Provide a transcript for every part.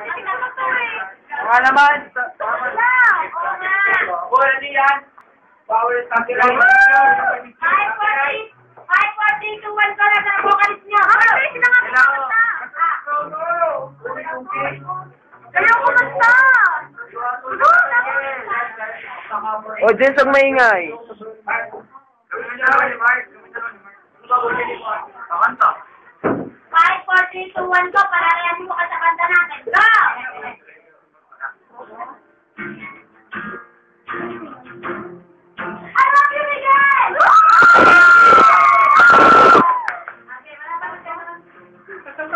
Nga naman. Boy, ano yan? Bawal sa akin lang. O, dyan sa maingay. Kakanta. 5, 4, 3, 2, 1, go! Pararayan mo ka sa kanta natin.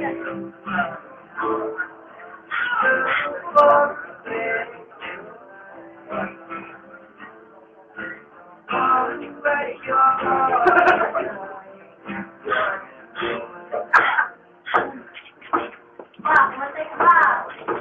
Wow, one thing about